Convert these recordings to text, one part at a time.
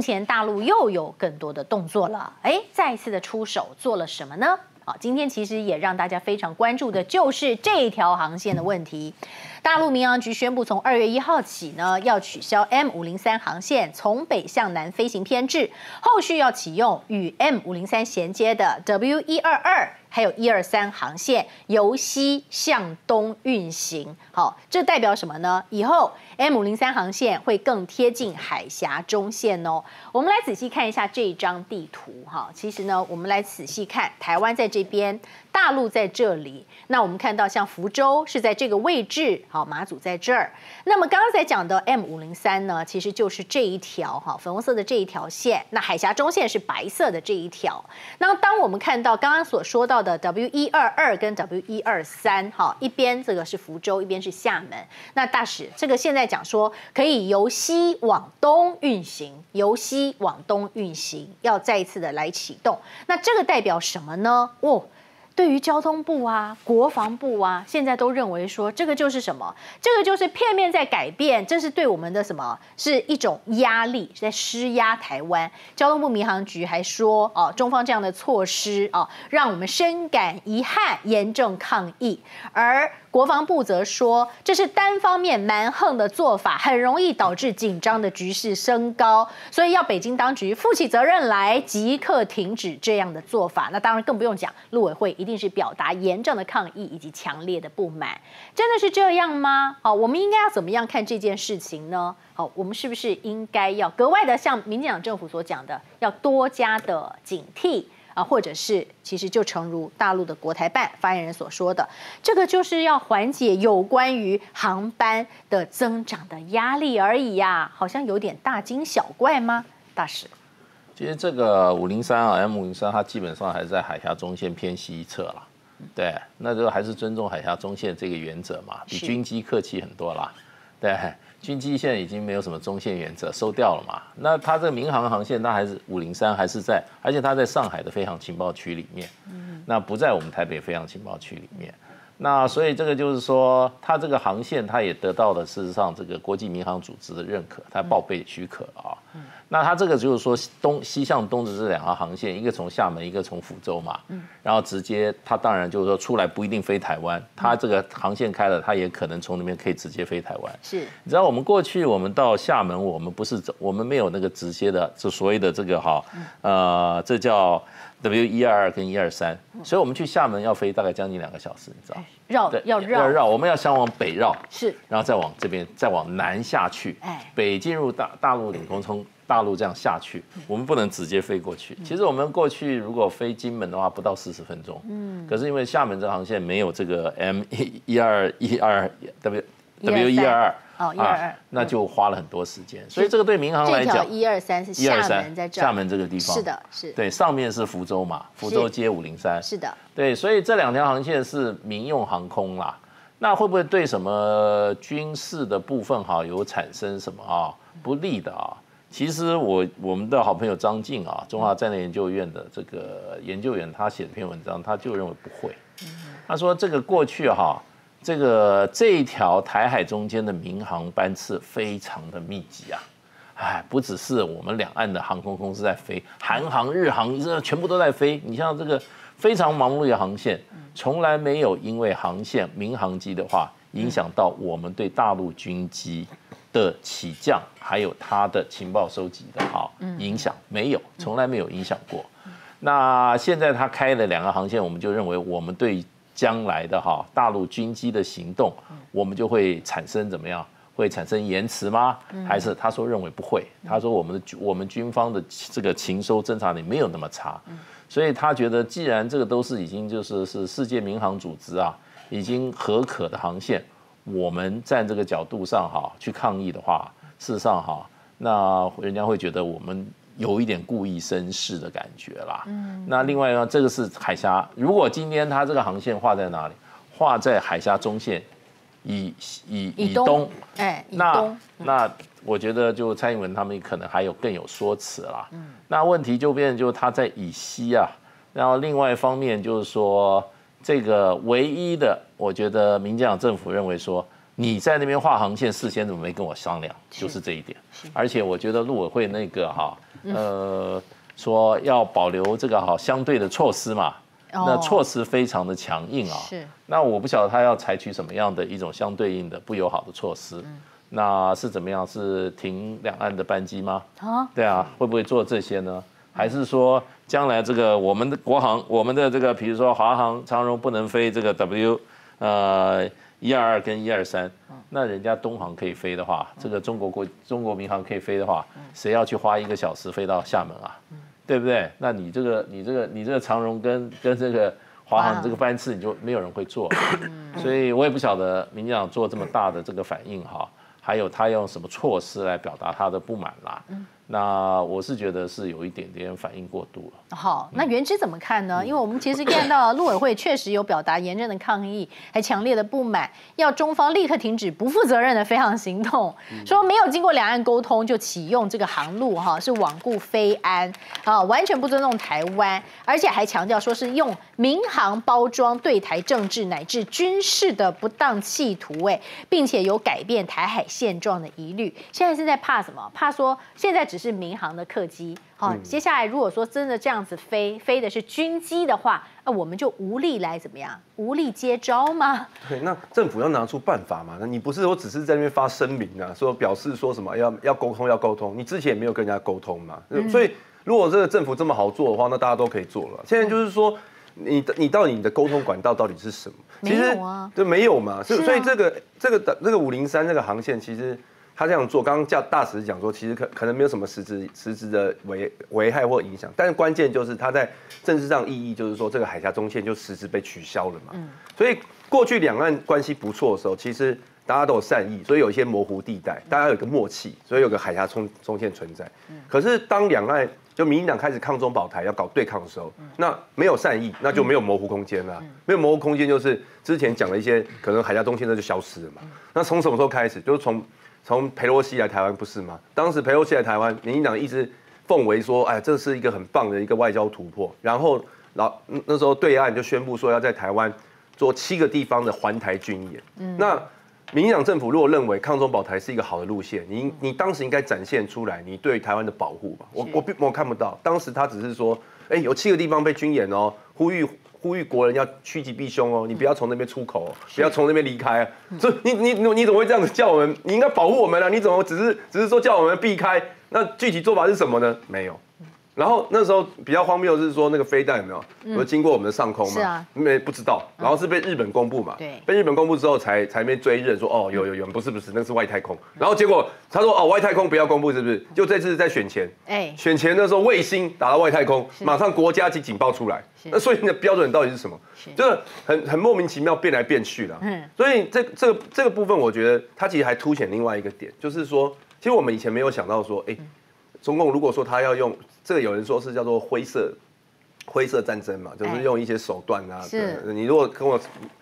目前大陆又有更多的动作了，哎，再次的出手做了什么呢？好，今天其实也让大家非常关注的就是这条航线的问题。大陆民航局宣布，从二月一号起呢，要取消 M 五零三航线从北向南飞行偏置，后续要启用与 M 五零三衔接的 W 一二二。还有一二三航线由西向东运行，好，这代表什么呢？以后 M 零三航线会更贴近海峡中线哦。我们来仔细看一下这一张地图，哈，其实呢，我们来仔细看，台湾在这边，大陆在这里。那我们看到像福州是在这个位置，好，马祖在这儿。那么刚才讲的 M 五零三呢，其实就是这一条哈，粉红色的这一条线。那海峡中线是白色的这一条。那当我们看到刚刚所说到的 W 一二二跟 W 一二三，哈，一边这个是福州，一边是厦门。那大使，这个现在讲说可以由西往东运行，由西往东运行，要再一次的来启动。那这个代表什么呢？哦。对于交通部啊、国防部啊，现在都认为说这个就是什么？这个就是片面在改变，这是对我们的什么？是一种压力，在施压台湾。交通部民航局还说，哦，中方这样的措施哦，让我们深感遗憾，严重抗议。而国防部则说，这是单方面蛮横的做法，很容易导致紧张的局势升高，所以要北京当局负起责任来，即刻停止这样的做法。那当然更不用讲，陆委会一定是表达严正的抗议以及强烈的不满。真的是这样吗？好，我们应该要怎么样看这件事情呢？好，我们是不是应该要格外的像民进党政府所讲的，要多加的警惕？啊，或者是其实就诚如大陆的国台办发言人所说的，这个就是要缓解有关于航班的增长的压力而已呀，好像有点大惊小怪吗？大使，其实这个五零三啊，M 五零三，它基本上还是在海峡中线偏西侧了，对，那就还是尊重海峡中线这个原则嘛，比军机客气很多啦，对。军机现在已经没有什么中线原则，收掉了嘛？那它这个民航航线，它还是五零三，还是在，而且它在上海的飞航情报区里面，那不在我们台北飞航情报区里面。那所以这个就是说，它这个航线，它也得到了事实上这个国际民航组织的认可，它报备许可啊。那它这个就是说东西向东的这两条航线，一个从厦门，一个从福州嘛。嗯。然后直接，它当然就是说出来不一定飞台湾，它这个航线开了，它也可能从那边可以直接飞台湾。是。你知道我们过去我们到厦门，我们不是走，我们没有那个直接的，就所谓的这个哈，呃，这叫 W 一二二跟一二三，所以我们去厦门要飞大概将近两个小时，你知道？绕要绕要绕，我们要先往北绕，是，然后再往这边再往南下去，哎，北进入大大陆领空从。大陆这样下去，我们不能直接飞过去。其实我们过去如果飞金门的话，不到四十分钟。嗯。可是因为厦门这航线没有这个 M 一一二一二 W W 一二二哦一二二，那就花了很多时间。所以这个对民航来讲，一二三是厦门在这厦门这个地方是的，是。对，上面是福州嘛，福州接五零三。是的。对，所以这两条航线是民用航空啦。那会不会对什么军事的部分哈有产生什么啊不利的啊？其实我我们的好朋友张静啊，中华战略研究院的这个研究员，他写了篇文章，他就认为不会。他说这个过去哈，这个这一条台海中间的民航班次非常的密集啊，哎，不只是我们两岸的航空公司在飞，韩航、日航这全部都在飞。你像这个非常忙碌的航线，从来没有因为航线民航机的话，影响到我们对大陆军机。的起降，还有它的情报收集的哈影响没有，从来没有影响过。那现在它开了两个航线，我们就认为我们对将来的哈大陆军机的行动，我们就会产生怎么样？会产生延迟吗？还是他说认为不会？他说我们的我们军方的这个情收侦察力没有那么差，所以他觉得既然这个都是已经就是是世界民航组织啊已经合可的航线。我们站这个角度上哈去抗议的话，事实上哈，那人家会觉得我们有一点故意生事的感觉啦。嗯。那另外呢，这个是海峡，如果今天它这个航线画在哪里？画在海峡中线以以以东，哎，那那我觉得就蔡英文他们可能还有更有说辞啦。嗯。那问题就变就他在以西啊，然后另外一方面就是说。这个唯一的，我觉得民进党政府认为说，你在那边画航线，事先怎么没跟我商量？就是这一点。而且我觉得陆委会那个哈，呃，说要保留这个哈相对的措施嘛，那措施非常的强硬啊。是。那我不晓得他要采取什么样的一种相对应的不友好的措施。那是怎么样？是停两岸的班机吗？啊，对啊，会不会做这些呢？还是说将来这个我们的国航，我们的这个比如说华航、长荣不能飞这个 W，呃，一二二跟一二三，那人家东航可以飞的话，这个中国国中国民航可以飞的话，谁要去花一个小时飞到厦门啊？对不对？那你这个你这个你这个长荣跟跟这个华航这个班次，你就没有人会坐，所以我也不晓得民进党做这么大的这个反应哈。还有他用什么措施来表达他的不满啦？那我是觉得是有一点点反应过度了。好，那原之怎么看呢？因为我们其实看到陆委会确实有表达严正的抗议，还强烈的不满，要中方立刻停止不负责任的飞航行动，说没有经过两岸沟通就启用这个航路，哈，是罔顾飞安啊，完全不尊重台湾，而且还强调说是用民航包装对台政治乃至军事的不当企图，哎，并且有改变台海现状的疑虑。现在是在怕什么？怕说现在只是民航的客机，好，接下来如果说真的这样子飞，飞的是军机的话，那我们就无力来怎么样？无力接招吗？对，那政府要拿出办法嘛？那你不是说只是在那边发声明啊，说表示说什么要要沟通要沟通，你之前也没有跟人家沟通嘛？所以如果这个政府这么好做的话，那大家都可以做了。现在就是说，你的你到底你的沟通管道到底是什么？其实啊，就没有嘛。所以所以这个这个的这个五零三这个航线其实。他这样做，刚刚叫大使讲说，其实可可能没有什么实质实质的危危害或影响，但是关键就是他在政治上意义，就是说这个海峡中线就实质被取消了嘛。嗯。所以过去两岸关系不错的时候，其实大家都有善意，所以有一些模糊地带，大家有一个默契，所以有个海峡中中线存在。嗯。可是当两岸就民进党开始抗中保台要搞对抗的时候，那没有善意，那就没有模糊空间了。没有模糊空间，就是之前讲了一些可能海峡中线那就消失了嘛。那从什么时候开始？就是从。从佩洛西来台湾不是吗？当时佩洛西来台湾，民进党一直奉为说，哎，这是一个很棒的一个外交突破。然后老那时候对岸就宣布说要在台湾做七个地方的环台军演。嗯，那民进党政府如果认为抗中保台是一个好的路线，你你当时应该展现出来你对台湾的保护吧？我我并我看不到，当时他只是说，哎，有七个地方被军演哦，呼吁。呼吁国人要趋吉避凶哦，你不要从那边出口，不要从那边离开。所以你你你你怎么会这样子叫我们？你应该保护我们啊！你怎么只是只是说叫我们避开？那具体做法是什么呢？没有。然后那时候比较荒谬的是说那个飞弹有没有？有经过我们的上空嘛？是啊，没不知道。然后是被日本公布嘛？对。被日本公布之后才才被追认说哦有有有不是不是那是外太空。然后结果他说哦外太空不要公布是不是？就这次在选前，哎，选前的时候卫星打到外太空，马上国家级警报出来。那所以你的标准到底是什么？就是很很莫名其妙变来变去的。嗯。所以这这个这个部分我觉得它其实还凸显另外一个点，就是说其实我们以前没有想到说哎。中共如果说他要用这个，有人说是叫做灰色灰色战争嘛，就是用一些手段啊。是。你如果跟我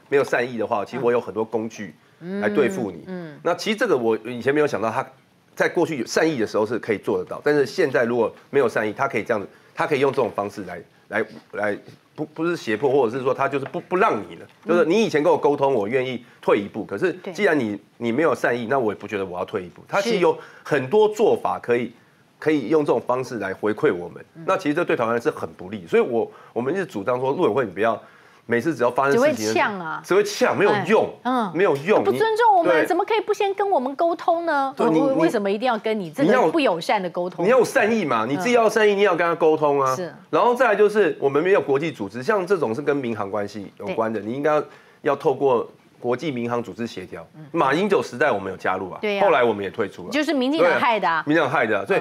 没有善意的话，其实我有很多工具来对付你。嗯。那其实这个我以前没有想到，他在过去有善意的时候是可以做得到，但是现在如果没有善意，他可以这样子，他可以用这种方式来来来，不不是胁迫，或者是说他就是不不让你了，就是你以前跟我沟通，我愿意退一步。可是既然你你没有善意，那我也不觉得我要退一步。他其实有很多做法可以。可以用这种方式来回馈我们，那其实这对台湾是很不利，所以我我们一直主张说，陆委会你不要每次只要发生事情，只会呛啊，只会呛，没有用，嗯，没有用，不尊重我们，怎么可以不先跟我们沟通呢？你为什么一定要跟你这个不友善的沟通？你要有善意嘛，你自己要善意，你要跟他沟通啊。是，然后再来就是我们没有国际组织，像这种是跟民航关系有关的，你应该要透过国际民航组织协调。马英九时代我们有加入啊，对后来我们也退出了，就是民进党害的，民进党害的，所以。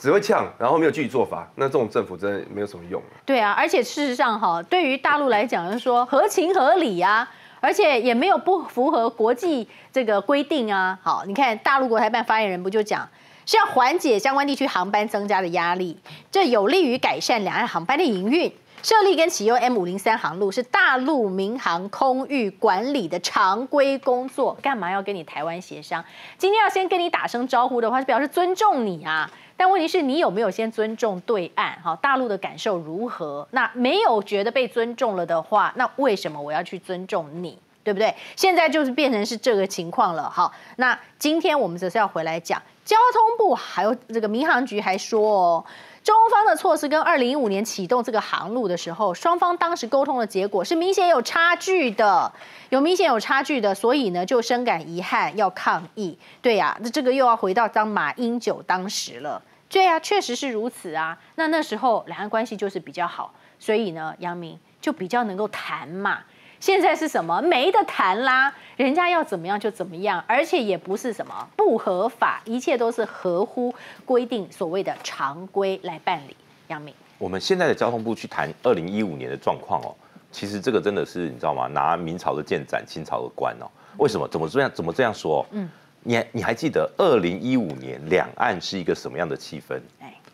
只会呛，然后没有具体做法，那这种政府真的没有什么用。对啊，而且事实上哈，对于大陆来讲，就是说合情合理啊，而且也没有不符合国际这个规定啊。好，你看大陆国台办发言人不就讲，是要缓解相关地区航班增加的压力，这有利于改善两岸航班的营运。设立跟启用 M 五零三航路是大陆民航空域管理的常规工作，干嘛要跟你台湾协商？今天要先跟你打声招呼的话，是表示尊重你啊。但问题是你有没有先尊重对岸？哈，大陆的感受如何？那没有觉得被尊重了的话，那为什么我要去尊重你？对不对？现在就是变成是这个情况了。好，那今天我们则是要回来讲。交通部还有这个民航局还说哦。中方的措施跟二零一五年启动这个航路的时候，双方当时沟通的结果是明显有差距的，有明显有差距的，所以呢就深感遗憾，要抗议。对呀，那这个又要回到当马英九当时了。对呀，确实是如此啊。那那时候两岸关系就是比较好，所以呢，杨明就比较能够谈嘛。现在是什么？没得谈啦，人家要怎么样就怎么样，而且也不是什么不合法，一切都是合乎规定，所谓的常规来办理。杨明，我们现在的交通部去谈二零一五年的状况哦，其实这个真的是你知道吗？拿明朝的剑斩清朝的官哦。为什么？怎么这样？怎么这样说？嗯，你你还记得二零一五年两岸是一个什么样的气氛？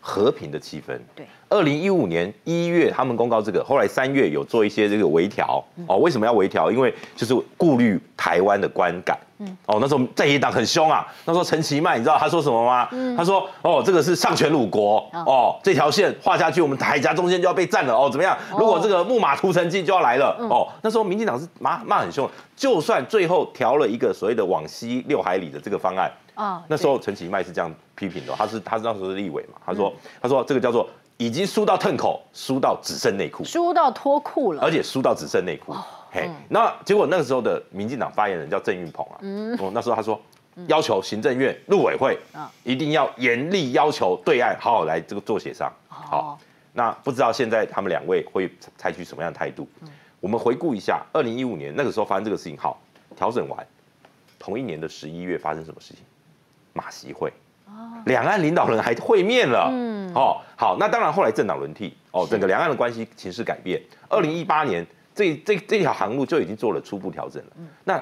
哎。和平的气氛。对，二零一五年一月他们公告这个，后来三月有做一些这个微调。哦，为什么要微调？因为就是顾虑台湾的观感。嗯，哦，那时候在野党很凶啊。那时候陈其迈，你知道他说什么吗？他说：“哦，这个是上权辱国。哦，这条线画下去，我们海峡中间就要被占了。哦，怎么样？如果这个木马屠城记就要来了。哦，那时候民进党是骂骂很凶。就算最后调了一个所谓的往西六海里的这个方案。啊，那时候陈其迈是这样批评的，他是他是那时候是立委嘛，他说他说这个叫做已经输到吞口，输到只剩内裤，输到脱裤了，而且输到只剩内裤。嘿，那结果那个时候的民进党发言人叫郑运鹏啊，嗯，那时候他说要求行政院陆委会啊一定要严厉要求对岸好好来这个做协商。好，那不知道现在他们两位会采取什么样的态度？我们回顾一下二零一五年那个时候发生这个事情，好，调整完，同一年的十一月发生什么事情？马习会，两岸领导人还会面了，嗯，哦，好，那当然后来政党轮替，哦，整个两岸的关系形势改变。二零一八年，这这这条航路就已经做了初步调整了。那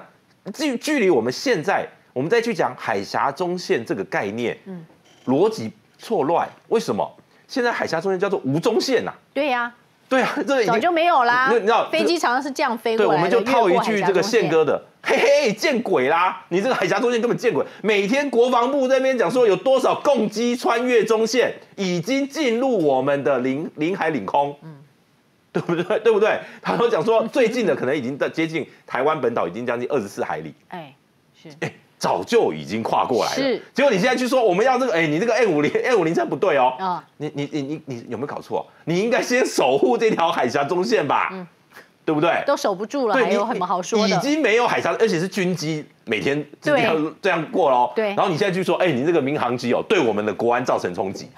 距距离我们现在，我们再去讲海峡中线这个概念，嗯，逻辑错乱，为什么？现在海峡中线叫做无中线呐？对呀。对啊，这早就没有啦。你知道飞机常常是这样飞过来对，我们就套一句这个宪哥的，嘿嘿，见鬼啦！你这个海峡中线根本见鬼。每天国防部那边讲说有多少共机穿越中线，已经进入我们的领领海领空，嗯，对不对？对不对？他都讲说最近的可能已经在接近台湾本岛，已经将近二十四海里。哎，是哎。早就已经跨过来了，是。结果你现在去说我们要这个，哎，你这个 A 五零 A 五零三不对哦。啊。你你你你你有没有搞错？你应该先守护这条海峡中线吧，嗯，对不对？都守不住了，还有什么好说的？已经没有海峡，而且是军机每天这样这样过喽。对。然后你现在去说，哎，你这个民航机哦，对我们的国安造成冲击，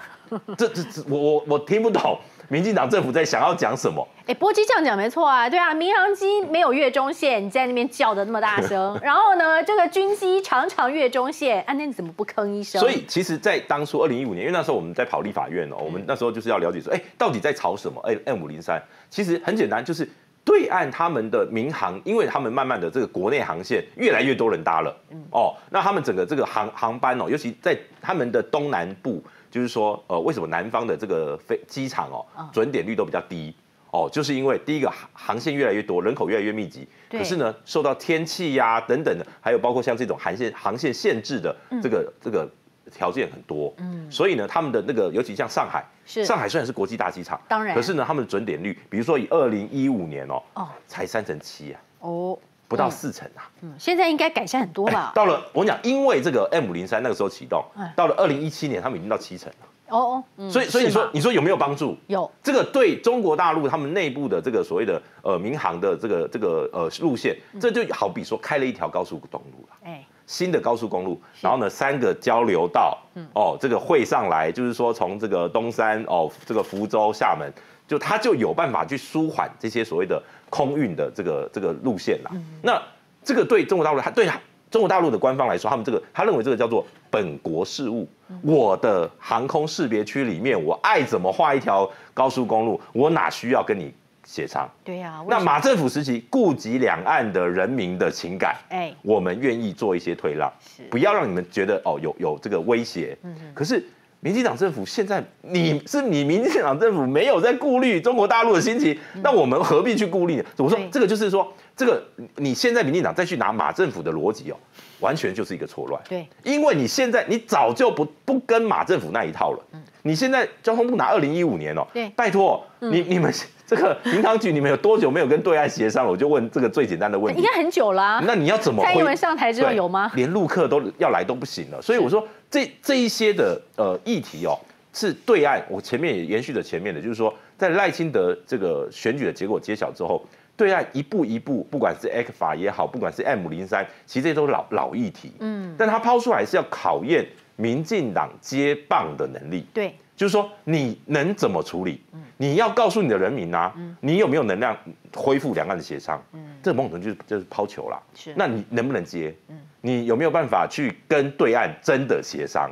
这这这，我我我听不懂。民进党政府在想要讲什么？哎，波基这样讲没错啊，对啊，民航机没有越中线，你在那边叫的那么大声，然后呢，这个军机常常越中线，啊，那你怎么不吭一声？所以，其实，在当初二零一五年，因为那时候我们在跑立法院哦，我们那时候就是要了解说，哎，到底在吵什么？哎，M 五零三，其实很简单，就是对岸他们的民航，因为他们慢慢的这个国内航线越来越多人搭了，哦，那他们整个这个航航班哦，尤其在他们的东南部。就是说，呃，为什么南方的这个飞机场哦，准点率都比较低。哦？就是因为第一个航航线越来越多，人口越来越密集，可是呢，受到天气呀等等的，还有包括像这种航线航线限制的这个这个条件很多，嗯，所以呢，他们的那个尤其像上海，上海虽然是国际大机场，当然，可是呢，他们的准点率，比如说以二零一五年哦，哦，才三成七啊，哦。不到四成啊，嗯，现在应该改善很多吧？到了我讲，因为这个 M 零三那个时候启动，到了二零一七年，他们已经到七成了。哦哦，所以所以你说你说有没有帮助？有，这个对中国大陆他们内部的这个所谓的呃民航的这个这个呃路线，这就好比说开了一条高速公路了，哎，新的高速公路，然后呢三个交流道，哦，这个会上来，就是说从这个东山哦，这个福州、厦门，就他就有办法去舒缓这些所谓的。空运的这个这个路线啦，那这个对中国大陆，他对中国大陆的官方来说，他们这个他认为这个叫做本国事务。我的航空识别区里面，我爱怎么画一条高速公路，我哪需要跟你协商？对呀。那马政府时期顾及两岸的人民的情感，哎，我们愿意做一些退让，不要让你们觉得哦有有这个威胁。嗯。可是。民进党政府现在，你是你民进党政府没有在顾虑中国大陆的心情，那我们何必去顾虑呢？我说这个就是说，这个你现在民进党再去拿马政府的逻辑哦，完全就是一个错乱。对，因为你现在你早就不不跟马政府那一套了。嗯，你现在交通部拿二零一五年哦，对拜托你你们这个民航局，你们有多久没有跟对岸协商了？我就问这个最简单的问题应。该很久啦啊。那你要怎么蔡恢？英文上台之后有吗？连陆客都要来都不行了，所以我说这这一些的呃议题哦，是对岸。我前面也延续着前面的，就是说在赖清德这个选举的结果揭晓之后，对岸一步一步，不管是 X 法也好，不管是 M 零三，其实这些都是老老议题。嗯，但他抛出来是要考验民进党接棒的能力。对，就是说你能怎么处理？你要告诉你的人民啊，你有没有能量恢复两岸的协商？这某种程度就是就是抛球啦。是那你能不能接？你有没有办法去跟对岸真的协商？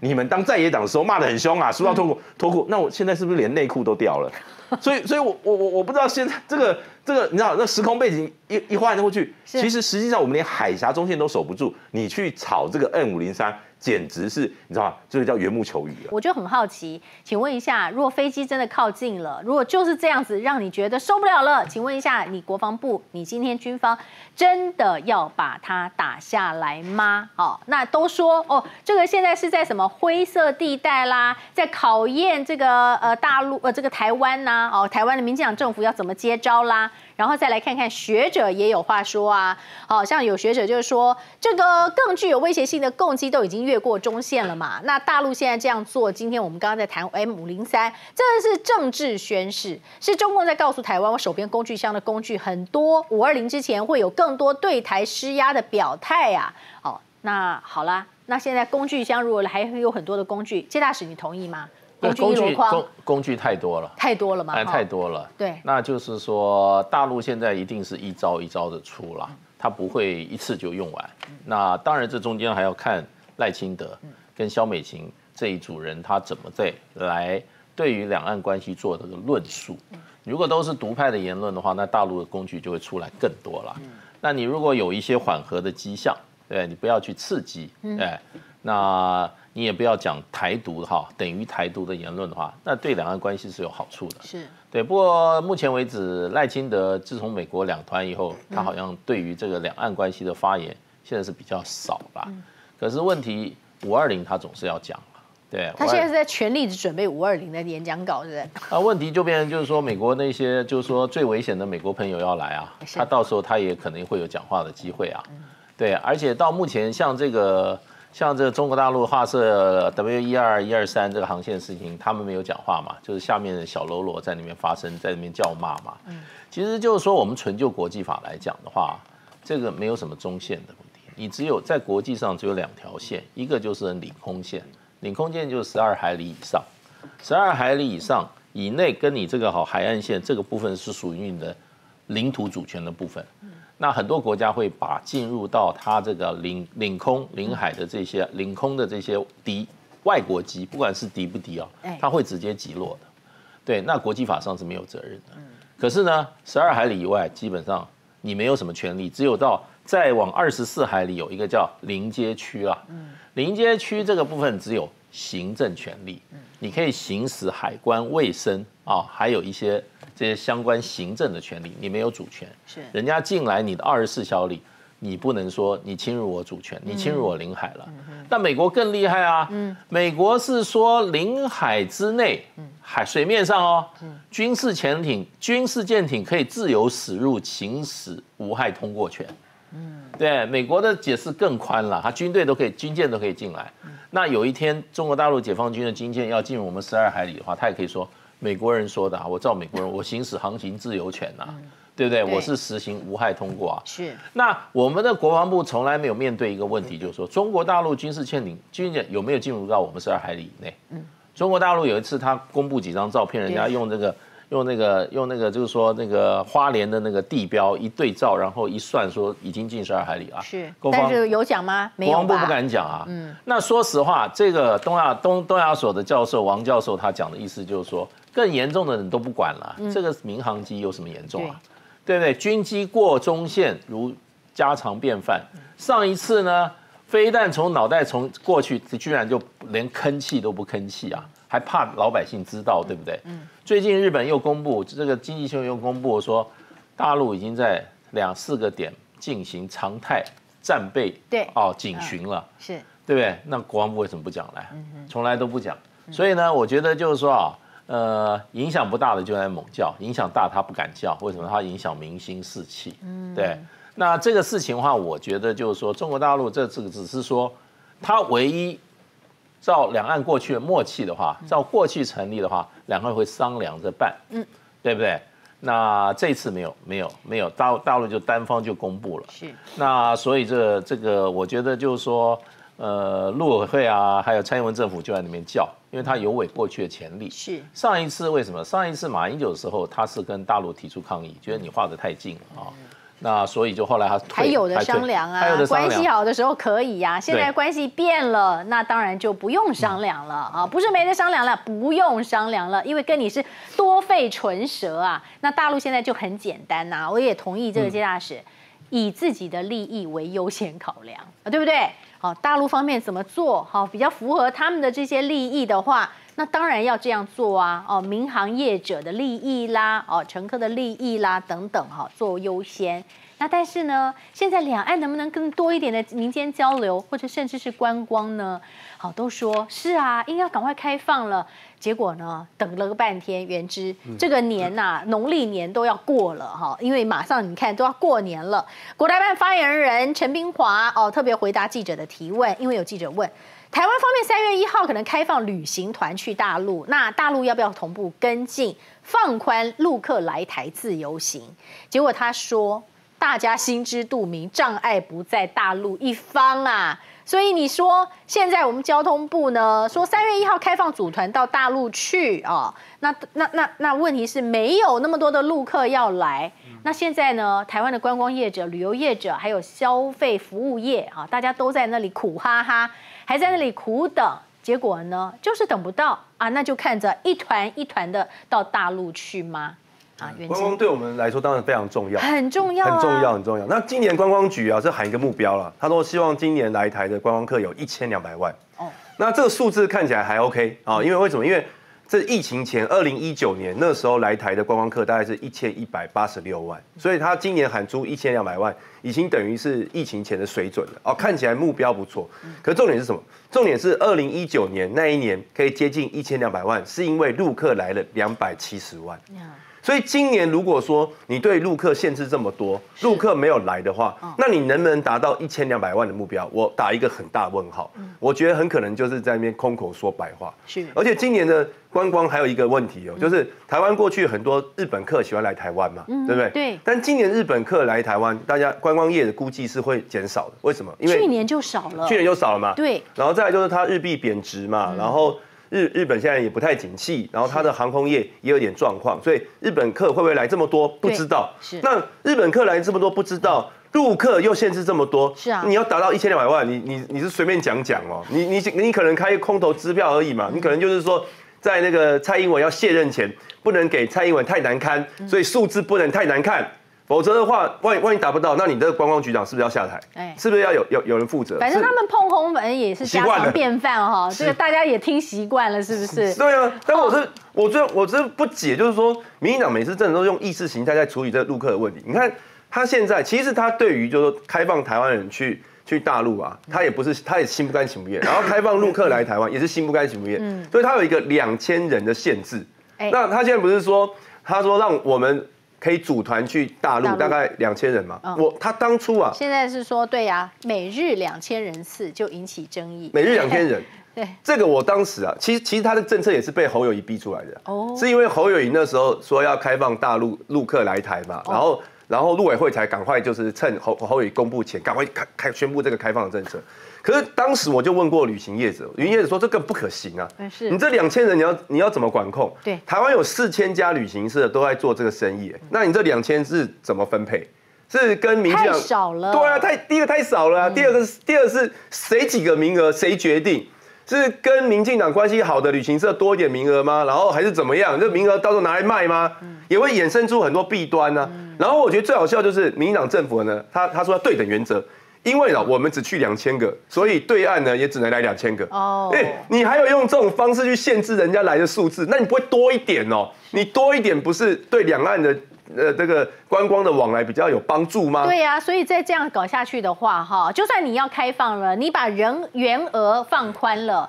你们当在野党的时候骂得很凶啊，说到脱裤脱裤，那我现在是不是连内裤都掉了？所以，所以我我我我不知道现在这个这个，你知道那时空背景一一换过去，其实实际上我们连海峡中线都守不住，你去炒这个 N 五零三，简直是你知道吗？这个叫缘木求鱼了。我就很好奇，请问一下，如果飞机真的靠近了，如果就是这样子让你觉得受不了了，请问一下，你国防部，你今天军方真的要把它打下来吗？哦，那都说哦，这个现在是在什么灰色地带啦，在考验这个呃大陆呃这个台湾呐、哦，台湾的民进党政府要怎么接招啦？然后再来看看学者也有话说啊，好、像有学者就是说，这个更具有威胁性的攻击都已经越过中线了嘛。那大陆现在这样做，今天我们刚刚在谈 M 五零三，这是政治宣示，是中共在告诉台湾，我手边工具箱的工具很多，五二零之前会有更多对台施压的表态呀、哦，那好啦，那现在工具箱如果还有很多的工具，谢大使你同意吗？工具一箩筐工工具太多了，太多了嘛，哎，太多了。对那就是说大陆现在一定是一招一招的出了，它不会一次就用完。那当然，这中间还要看赖清德跟萧美琴这一组人他怎么在来对于两岸关系做这个论述。如果都是独派的言论的话，那大陆的工具就会出来更多了。那你如果有一些缓和的迹象，对你不要去刺激，对，那你也不要讲台独哈，等于台独的言论的话，那对两岸关系是有好处的。是对，不过目前为止，赖清德自从美国两团以后，他好像对于这个两岸关系的发言现在是比较少啦。可是问题五二零他总是要讲嘛，对，他现在是在全力准备五二零的演讲稿，是不是？啊，问题就变成就是说，美国那些就是说最危险的美国朋友要来啊，他到时候他也可能会有讲话的机会啊。对，而且到目前像这个像这个中国大陆画设 W 一二一二三这个航线的事情，他们没有讲话嘛，就是下面的小喽啰在那边发声，在那边叫骂嘛。其实就是说，我们纯就国际法来讲的话，这个没有什么中线的问题，你只有在国际上只有两条线，一个就是领空线，领空线就是十二海里以上。十二海里以上以内，跟你这个好海岸线这个部分是属于你的领土主权的部分。那很多国家会把进入到它这个领领空、领海的这些领空的这些敌外国机，不管是敌不敌啊哎，它会直接击落的。对，那国际法上是没有责任的。可是呢，十二海里以外，基本上你没有什么权利，只有到再往二十四海里有一个叫临街区啊。临街区这个部分只有行政权利，你可以行使海关、卫生啊，还有一些这些相关行政的权利，你没有主权。是人家进来你的二十四小里，你不能说你侵入我主权，你侵入我领海了。那美国更厉害啊，美国是说领海之内，海水面上哦，军事潜艇、军事舰艇可以自由驶入，行使无害通过权。对，美国的解释更宽了，他军队都可以，军舰都可以进来。那有一天中国大陆解放军的军舰要进入我们十二海里的话，他也可以说美国人说的啊，我照美国人，我行使航行自由权呐、对不对？对我是实行无害通过啊。是那我们的国防部从来没有面对一个问题，就是说中国大陆军事潜艇、军舰有没有进入到我们十二海里以内？嗯，中国大陆有一次他公布几张照片，人家用这个。用那个用那个就是说那个花莲的那个地标一对照，然后一算说已经进十二海里啊。是，但是有讲吗？没有吧？国防部不敢讲啊。嗯，那说实话，这个东亚东东亚所的教授王教授他讲的意思就是说，更严重的人都不管了，这个民航机有什么严重啊？对不对？军机过中线如家常便饭。上一次呢，飞弹从脑袋从过去，居然就连吭气都不吭气啊，还怕老百姓知道，对不对？嗯。最近日本又公布，这个经济新闻又公布说，大陆已经在两四个点进行常态战备对哦警巡了，是对不对？那国防部为什么不讲呢？从来都不讲。所以呢，我觉得就是说啊，呃，影响不大的就在猛叫，影响大他不敢叫，为什么？他影响民心士气。嗯，对。那这个事情的话，我觉得就是说，中国大陆这这个只是说，他唯一照两岸过去的默契的话，照过去成立的话，两岸会商量着办，嗯，对不对？那这次没有，没有，没有，大大陆就单方就公布了。是。那所以这这个，我觉得就是说，呃，陆委会啊，还有蔡英文政府就在里面叫，因为他有违过去的潜力。是。上一次为什么？上一次马英九的时候，他是跟大陆提出抗议，觉得你画的太近了啊。那所以就后来他还有的商量啊，关系好的时候可以呀。现在关系变了，那当然就不用商量了啊，不是没得商量了，不用商量了，因为跟你是多费唇舌啊。那大陆现在就很简单呐，我也同意这个接大使，以自己的利益为优先考量啊，对不对？好，大陆方面怎么做好比较符合他们的这些利益的话。那当然要这样做啊！哦，民航业者的利益啦，哦，乘客的利益啦，等等哈，做优先。那但是呢，现在两岸能不能更多一点的民间交流，或者甚至是观光呢？好，都说是啊，应该赶快开放了。结果呢，等了个半天，原知这个年呐，农历年都要过了哈，因为马上你看都要过年了。国台办发言人陈冰华哦，特别回答记者的提问，因为有记者问。台湾方面三月一号可能开放旅行团去大陆，那大陆要不要同步跟进放宽陆客来台自由行？结果他说，大家心知肚明，障碍不在大陆一方啊。所以你说现在我们交通部呢说三月一号开放组团到大陆去啊，那那那那问题是没有那么多的陆客要来。那现在呢，台湾的观光业者、旅游业者还有消费服务业啊，大家都在那里苦哈哈。还在那里苦等，结果呢，就是等不到啊！那就看着一团一团的到大陆去吗？啊，观光对我们来说当然非常重要，很重要，很重要，很重要。那今年观光局啊，是喊一个目标了，他说希望今年来台的观光客有一千两百万。哦，那这个数字看起来还 OK 啊，因为为什么？因为这疫情前，二零一九年那时候来台的观光客大概是一千一百八十六万，所以他今年喊出一千两百万，已经等于是疫情前的水准了。哦，看起来目标不错，可重点是什么？重点是二零一九年那一年可以接近一千两百万，是因为陆客来了两百七十万。所以今年如果说你对陆客限制这么多，陆客没有来的话，那你能不能达到一千两百万的目标？我打一个很大问号。我觉得很可能就是在那边空口说白话。是，而且今年的观光还有一个问题哦，就是台湾过去很多日本客喜欢来台湾嘛，对不对？对。但今年日本客来台湾，大家观光业的估计是会减少的。为什么？因为去年就少了。去年就少了嘛。对。然后再来就是它日币贬值嘛，然后。日日本现在也不太景气，然后它的航空业也有点状况，所以日本客会不会来这么多不知道。是。那日本客来这么多不知道，入客又限制这么多。是啊。你要达到一千两百万，你你你是随便讲讲哦，你你你可能开空头支票而已嘛，你可能就是说，在那个蔡英文要卸任前，不能给蔡英文太难堪，所以数字不能太难看。否则的话，万一万一达不到，那你这个观光局长是不是要下台？哎，是不是要有有有人负责？反正他们碰红门也是家常便饭哈，这个大家也听习惯了，是不是？对啊，但我是我这我这不解，就是说，民进党每次真的都用意识形态在处理这个陆客的问题。你看他现在，其实他对于就是说开放台湾人去去大陆啊，他也不是他也心不甘情不愿，然后开放陆客来台湾也是心不甘情不愿，嗯，所以他有一个两千人的限制。那他现在不是说他说让我们。可以组团去大陆，大概两千人嘛。我他当初啊，现在是说对呀，每日两千人次就引起争议。每日两千人，对这个我当时啊，其实其实他的政策也是被侯友谊逼出来的。哦，是因为侯友谊那时候说要开放大陆陆客来台嘛，然后然后陆委会才赶快就是趁侯侯友谊公布前，赶快开开宣布这个开放的政策。可是当时我就问过旅行业者，旅行业者说这个不可行啊。是，你这两千人你要你要怎么管控？对，台湾有四千家旅行社都在做这个生意，那你这两千是怎么分配？是跟民进党少了？对啊，太第一个太少了啊。第二个是第二是谁几个名额谁决定？是跟民进党关系好的旅行社多一点名额吗？然后还是怎么样？这名额到时候拿来卖吗？也会衍生出很多弊端呢。然后我觉得最好笑就是民进党政府呢，他他说要对等原则。因为呢，我们只去两千个，所以对岸呢也只能来两千个。哦，哎，你还有用这种方式去限制人家来的数字，那你不会多一点哦？你多一点不是对两岸的呃这个观光的往来比较有帮助吗？对呀，所以再这样搞下去的话，哈，就算你要开放了，你把人员额放宽了，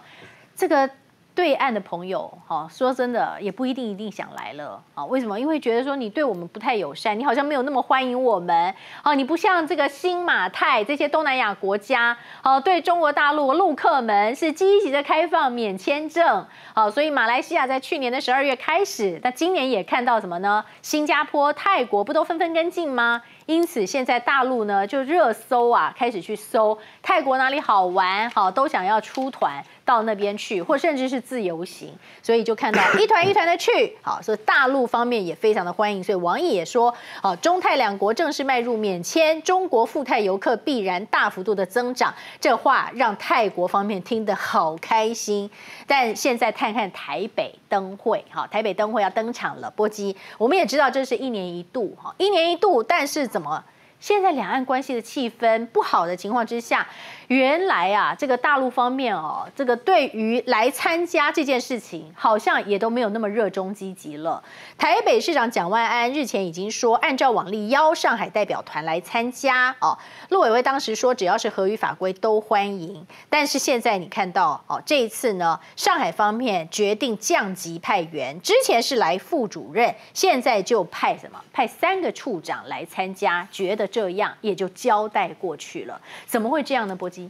这个对岸的朋友，哈，说真的也不一定一定想来了啊？为什么？因为觉得说你对我们不太友善，你好像没有那么欢迎我们，哦，你不像这个新马泰这些东南亚国家，哦，对中国大陆陆客们是积极的开放免签证，好，所以马来西亚在去年的十二月开始，那今年也看到什么呢？新加坡、泰国不都纷纷跟进吗？因此，现在大陆呢就热搜啊，开始去搜泰国哪里好玩，好都想要出团到那边去，或甚至是自由行，所以就看到 一团一团的去，好，所以大陆方面也非常的欢迎，所以王毅也说，好，中泰两国正式迈入免签，中国赴泰游客必然大幅度的增长，这话让泰国方面听得好开心。但现在看看台北灯会，好，台北灯会要登场了，波基，我们也知道这是一年一度，哈，一年一度，但是怎么现在两岸关系的气氛不好的情况之下？原来啊，这个大陆方面哦，这个对于来参加这件事情，好像也都没有那么热衷积极了。台北市长蒋万安日前已经说，按照往例邀上海代表团来参加哦。陆委会当时说，只要是合于法规都欢迎。但是现在你看到哦，这一次呢，上海方面决定降级派员，之前是来副主任，现在就派什么？派三个处长来参加，觉得这样也就交代过去了。怎么会这样呢？波基？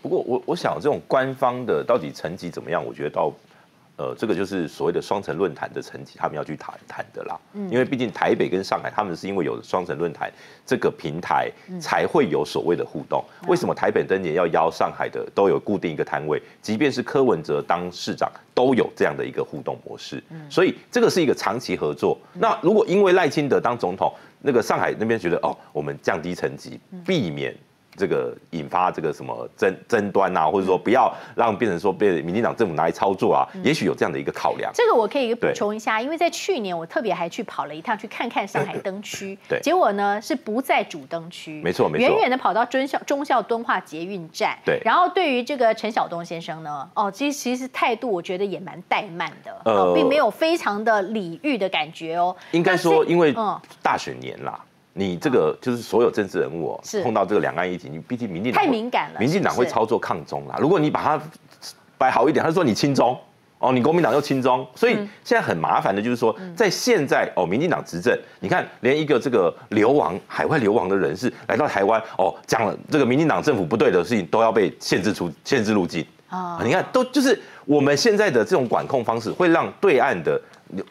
不过我我想这种官方的到底层级怎么样？我觉得到呃这个就是所谓的双城论坛的层级，他们要去谈谈的啦。嗯，因为毕竟台北跟上海他们是因为有双城论坛这个平台，才会有所谓的互动。为什么台北灯节要邀上海的都有固定一个摊位？即便是柯文哲当市长，都有这样的一个互动模式。所以这个是一个长期合作。那如果因为赖清德当总统，那个上海那边觉得哦，我们降低层级，避免。这个引发这个什么争争端啊，或者说不要让变成说被民进党政府拿来操作啊，也许有这样的一个考量。这个我可以补充一下，因为在去年我特别还去跑了一趟，去看看上海灯区。对，结果呢是不在主灯区，没错没错，远远的跑到中校中校敦化捷运站。对，然后对于这个陈晓东先生呢，哦，其实其实态度我觉得也蛮怠慢的，呃，并没有非常的礼遇的感觉哦。应该说，因为大选年啦。你这个就是所有政治人物哦，碰到这个两岸议题，你毕竟民进党太敏感了，民进党会操作抗中啦。如果你把它摆好一点，他说你亲中哦，你国民党又亲中，所以现在很麻烦的就是说，在现在哦，民进党执政，你看连一个这个流亡海外流亡的人士来到台湾哦，讲了这个民进党政府不对的事情，都要被限制出限制入境啊。你看都就是我们现在的这种管控方式，会让对岸的。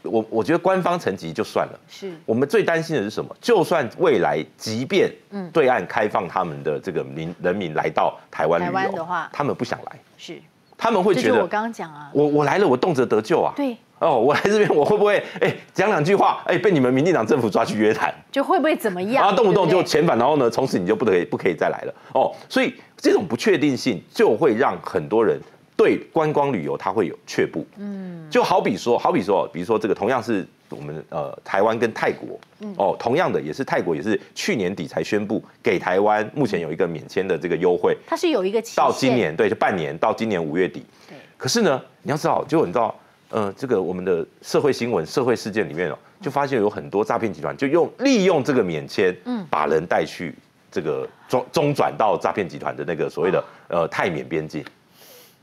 我我觉得官方层级就算了，是我们最担心的是什么？就算未来即便对岸开放他们的这个民人民来到台湾旅游的话，他们不想来，是他们会觉得我刚刚讲啊，我我来了，我动辄得救啊，对哦，我来这边我会不会哎讲两句话哎被你们民进党政府抓去约谈，就会不会怎么样？然后动不动就遣返，然后呢从此你就不得不可以再来了哦，所以这种不确定性就会让很多人。对观光旅游，它会有却步。嗯，就好比说，好比说，比如说这个同样是我们呃台湾跟泰国，哦，同样的也是泰国，也是去年底才宣布给台湾目前有一个免签的这个优惠。它是有一个到今年对，就半年到今年五月底。对。可是呢，你要知道，就你知道，呃，这个我们的社会新闻、社会事件里面哦，就发现有很多诈骗集团就用利用这个免签，嗯，把人带去这个中中转到诈骗集团的那个所谓的呃泰缅边境。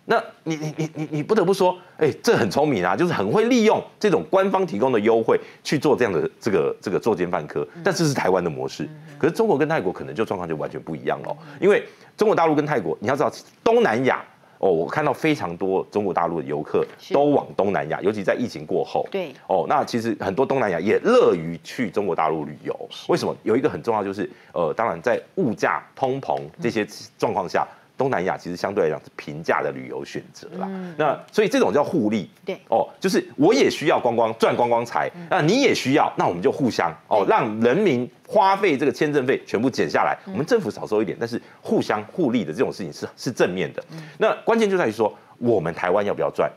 那你你你你你不得不说，哎，这很聪明啊，就是很会利用这种官方提供的优惠去做这样的这个这个作奸犯科。但这是台湾的模式，可是中国跟泰国可能就状况就完全不一样了。因为中国大陆跟泰国，你要知道东南亚哦，我看到非常多中国大陆的游客都往东南亚，尤其在疫情过后，对哦，那其实很多东南亚也乐于去中国大陆旅游。为什么？有一个很重要就是，呃，当然在物价通膨这些状况下。东南亚其实相对来讲是平价的旅游选择啦，那所以这种叫互利，对。哦，就是我也需要观光赚观光财，那你也需要，那我们就互相哦，让人民花费这个签证费全部减下来，我们政府少收一点，但是互相互利的这种事情是是正面的。那关键就在于说，我们台湾要不要赚？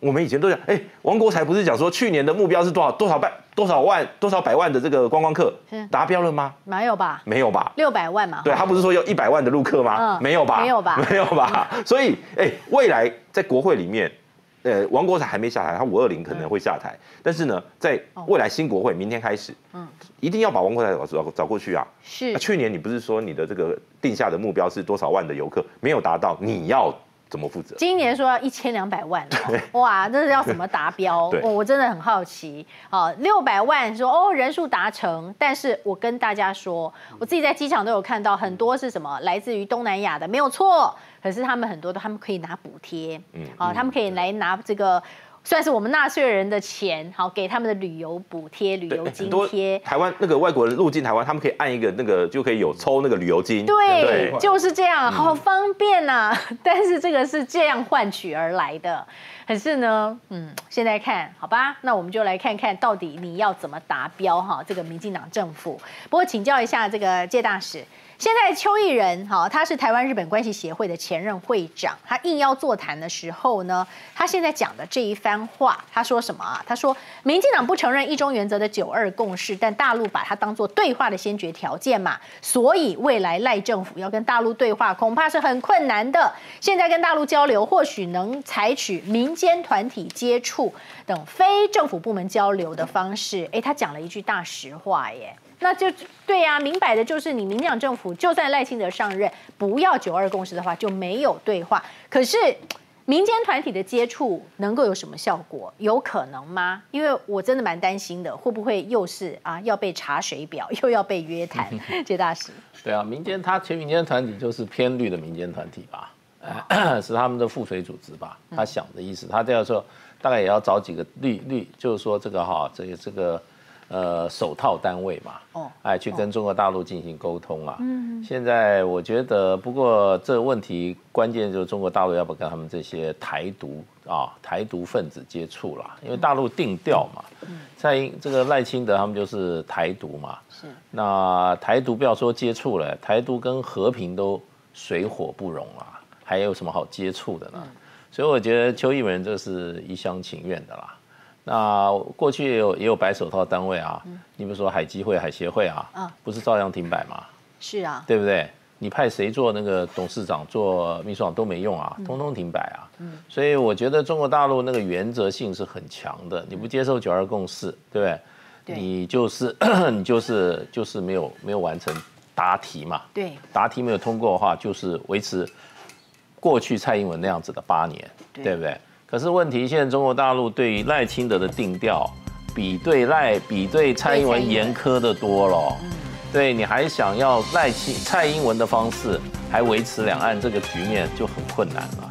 我们以前都讲，哎，王国才不是讲说去年的目标是多少多少百多少万多少百万的这个观光客达标了吗？没有吧？没有吧？六百万嘛？对他不是说要一百万的陆客吗？没有吧？没有吧？没有吧？所以，哎，未来在国会里面，呃，王国才还没下台，他五二零可能会下台，但是呢，在未来新国会明天开始，嗯，一定要把王国才找找找过去啊。是。去年你不是说你的这个定下的目标是多少万的游客没有达到，你要。怎么负责？今年说要一千两百万，哇，这是要怎么达标？我我真的很好奇。好，六百万说哦人数达成，但是我跟大家说，我自己在机场都有看到很多是什么来自于东南亚的，没有错。可是他们很多都，他们可以拿补贴，嗯，好，他们可以来拿这个。算是我们纳税人的钱，好给他们的旅游补贴、旅游津贴。台湾那个外国人入境台湾，他们可以按一个那个就可以有抽那个旅游金。对，就是这样，好方便呐。但是这个是这样换取而来的，可是呢，嗯，现在看好吧，那我们就来看看到底你要怎么达标哈？这个民进党政府。不过请教一下这个介大使。现在邱毅人哈，他是台湾日本关系协会的前任会长，他应邀座谈的时候呢，他现在讲的这一番话，他说什么啊？他说，民进党不承认一中原则的九二共识，但大陆把它当做对话的先决条件嘛，所以未来赖政府要跟大陆对话，恐怕是很困难的。现在跟大陆交流，或许能采取民间团体接触等非政府部门交流的方式。哎，他讲了一句大实话耶。那就对呀，明摆的就是你民党政府，就算赖清德上任，不要九二共识的话，就没有对话。可是民间团体的接触能够有什么效果？有可能吗？因为我真的蛮担心的，会不会又是啊要被查水表，又要被约谈？谢大使。对啊，民间他前民间团体就是偏绿的民间团体吧，是他们的附水组织吧？他想的意思，他这样说，大概也要找几个绿绿，就是说这个哈，这个这个。呃，首套单位嘛，哦，哎，去跟中国大陆进行沟通啊。嗯，现在我觉得，不过这个问题关键就是中国大陆要不要跟他们这些台独啊、台独分子接触了，因为大陆定调嘛。嗯，在这个赖清德他们就是台独嘛。是。那台独不要说接触了，台独跟和平都水火不容啊，还有什么好接触的呢？所以我觉得邱毅文这是一厢情愿的啦。那过去也有也有白手套单位啊，你比如说海基会、海协会啊，不是照样停摆吗？是啊，对不对？你派谁做那个董事长、做秘书长都没用啊，通通停摆啊。所以我觉得中国大陆那个原则性是很强的，你不接受九二共识，对不对？你就是 你就是就是没有没有完成答题嘛。对，答题没有通过的话，就是维持过去蔡英文那样子的八年，对不对？可是问题，现在中国大陆对于赖清德的定调，比对赖比对蔡英文严苛的多了。嗯，对，你还想要赖清蔡英文的方式，还维持两岸这个局面就很困难了。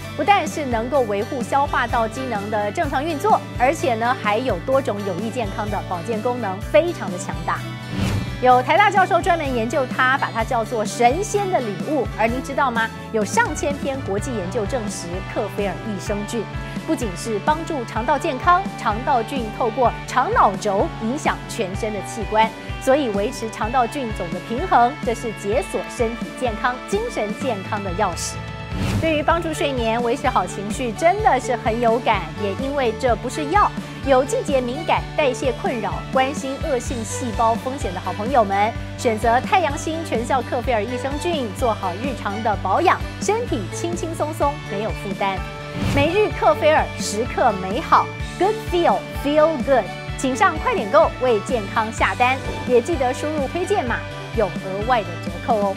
不但是能够维护消化道机能的正常运作，而且呢还有多种有益健康的保健功能，非常的强大。有台大教授专门研究它，把它叫做神仙的礼物。而您知道吗？有上千篇国际研究证实，克菲尔益生菌不仅是帮助肠道健康，肠道菌透过肠脑轴影响全身的器官，所以维持肠道菌种的平衡，这是解锁身体健康、精神健康的钥匙。对于帮助睡眠、维持好情绪，真的是很有感。也因为这不是药，有季节敏感、代谢困扰、关心恶性细胞风险的好朋友们，选择太阳星全效克菲尔益生菌，做好日常的保养，身体轻轻松松，没有负担。每日克菲尔，时刻美好，Good feel feel good，请上快点购为健康下单，也记得输入推荐码，有额外的折扣哦。